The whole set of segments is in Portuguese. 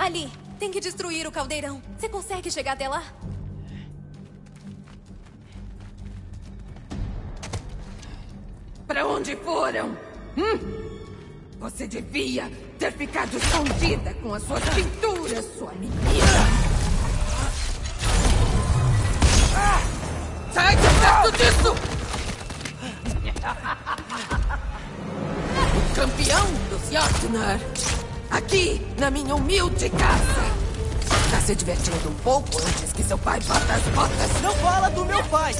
Ali, tem que destruir o caldeirão. Você consegue chegar até lá? Para onde foram? Hum? Você devia ter ficado escondida com as suas pinturas, sua menina! Ah! Sai de perto disso! O campeão dos Jotnar! Aqui, na minha humilde casa! Tá se divertindo um pouco antes que seu pai bata as botas? Não fala do meu pai!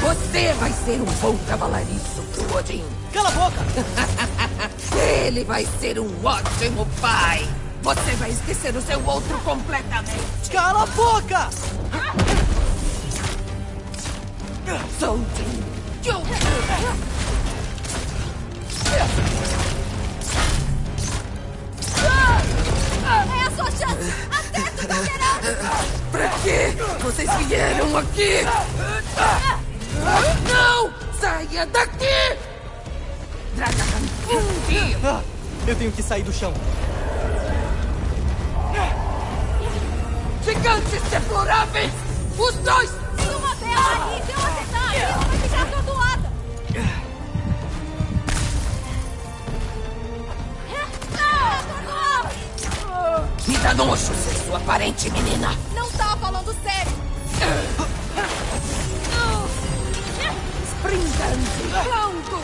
Você vai ser um bom cavalariço pro Odin. Cala a boca! Ele vai ser um ótimo pai. Você vai esquecer o seu outro completamente. Cala a boca! Sou Odin. É a sua chance! Acerta o caldeirão! Pra quê? Vocês vieram aqui? Não! Saia daqui! Dragahan! Ah, eu tenho que sair do chão. Gigantes deploráveis! Os dois! Tem uma bela ali! Se eu acertar, a grila vai ficar atordoada! Atordoou! Me dá nojo ser sua parente, menina! Não tá falando sério! Sprintante! Flanco!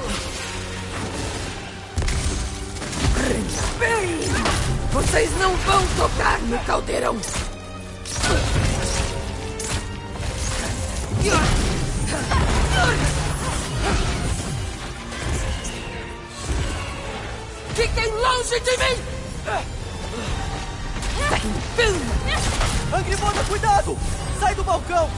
Bem! Vocês não vão tocar no caldeirão! Fiquem longe de mim! Angrimoda, cuidado! Sai do balcão!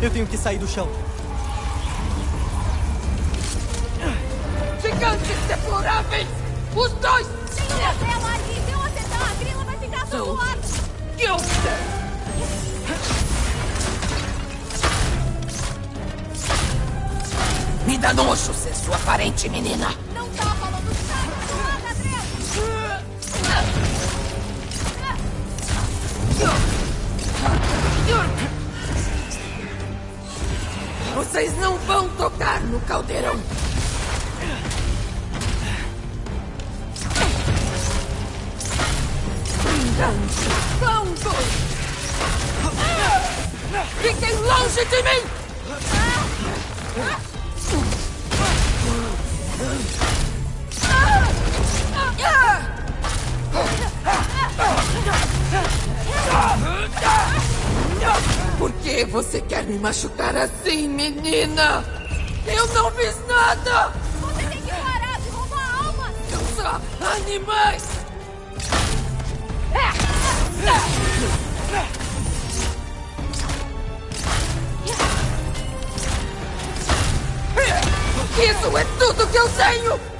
Eu tenho que sair do chão. Gigantes deploráveis! Os dois! Tem uma bela ali! Se eu acertar, a grila vai ficar atordoada! Me dá nojo ser sua parente, menina! Não tá falando sério! Nada, Drell! Vocês não vão tocar no caldeirão! Por que você quer me machucar assim, menina? Eu não fiz nada! Você tem que parar de roubar almas! Só animais! Isso é tudo que eu tenho!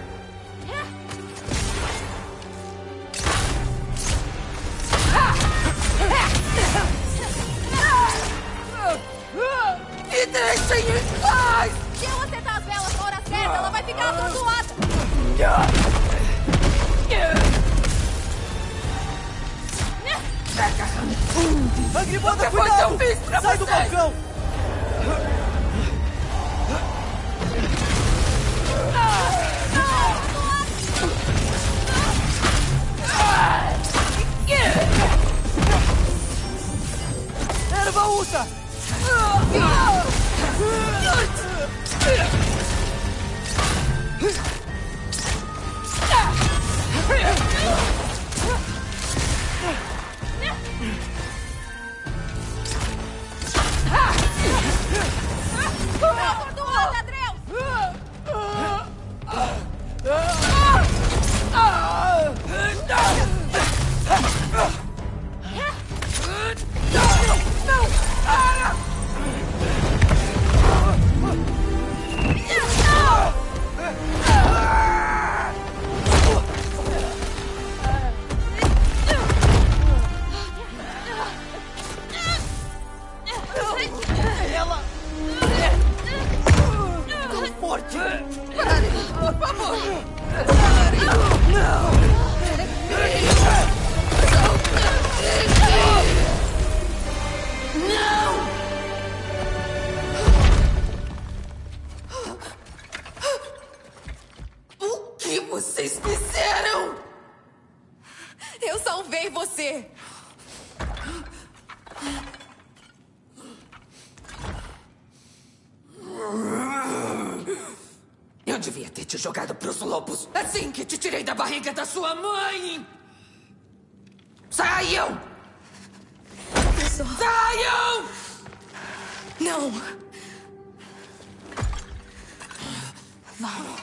Eu cuidado! Sai do balcão! Erva Usa! Devia ter te jogado pros lobos assim que te tirei da barriga da sua mãe! Saiam! Só... Saiam! Não! Vamos.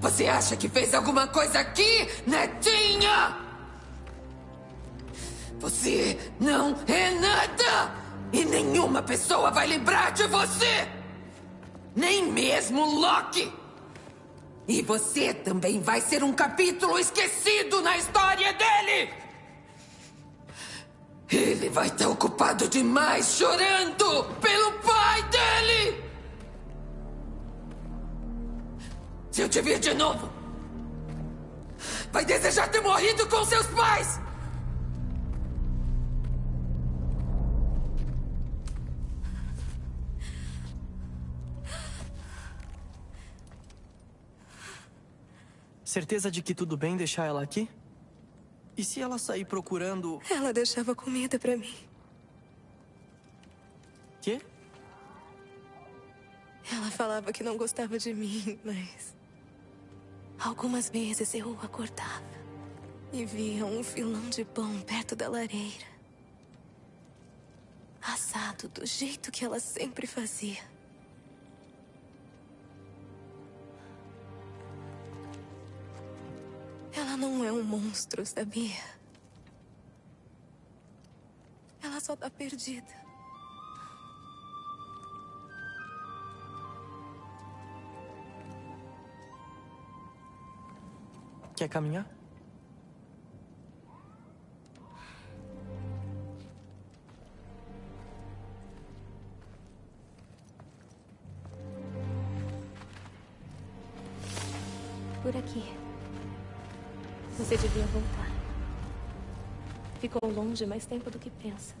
Você acha que fez alguma coisa aqui, netinha? Você não é nada! E nenhuma pessoa vai lembrar de você! Nem mesmo Loki! E você também vai ser um capítulo esquecido na história dele! Ele vai estar ocupado demais chorando pelo pai dele! Se eu te ver de novo, vai desejar ter morrido com seus pais! Certeza de que tudo bem deixar ela aqui? E se ela sair procurando. Ela deixava comida pra mim. Quê? Ela falava que não gostava de mim, mas. Algumas vezes eu acordava e via um filão de pão perto da lareira. Assado do jeito que ela sempre fazia. Ela não é um monstro, sabia? Ela só tá perdida. Quer caminhar? Por aqui. Você devia voltar. Ficou longe mais tempo do que pensa.